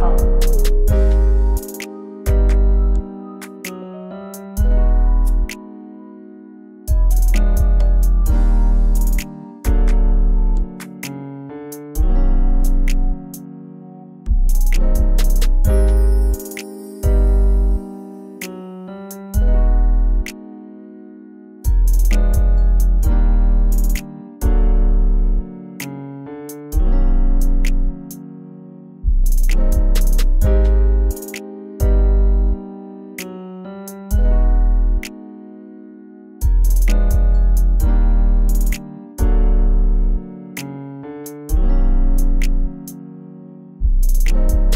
Home. you.